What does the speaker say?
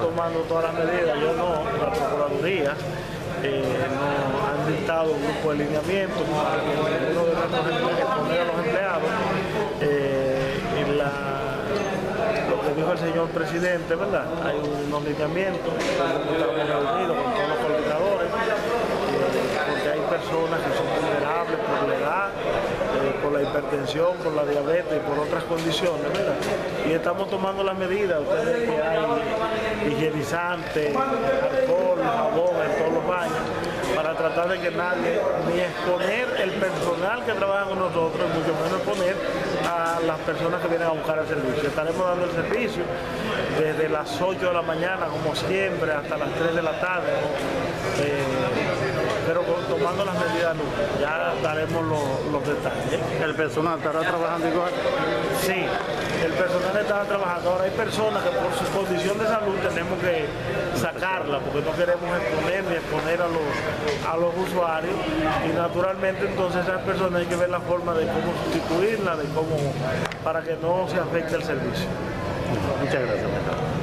tomando todas las medidas, yo no, la Procuraduría eh, nos han dictado un grupo de lineamiento para que ninguno de a los empleados. eh, y la- lo que dijo el señor presidente, ¿verdad? Hay unos lineamientos, estamos reunidos con todos los coordinadores, eh, porque hay personas que son vulnerables por la edad, eh, por la hipertensión, por la diabetes y por otras condiciones, ¿verdad? Y estamos tomando las medidas, ustedes que hay higienizantes, alcohol, jabón en todos los baños, para tratar de que nadie, ni exponer el personal que trabaja con nosotros, mucho menos exponer a las personas que vienen a buscar el servicio. Estaremos dando el servicio desde las 8 de la mañana, como siempre, hasta las 3 de la tarde. Tomando las medidas. Ya daremos los, los detalles. ¿El personal estará trabajando igual? Sí, el personal está trabajando. Ahora hay personas que por su condición de salud tenemos que sacarla porque no queremos exponer ni exponer a los, a los usuarios y naturalmente entonces esas personas hay que ver la forma de cómo sustituirla, de cómo para que no se afecte el servicio. Muchas gracias.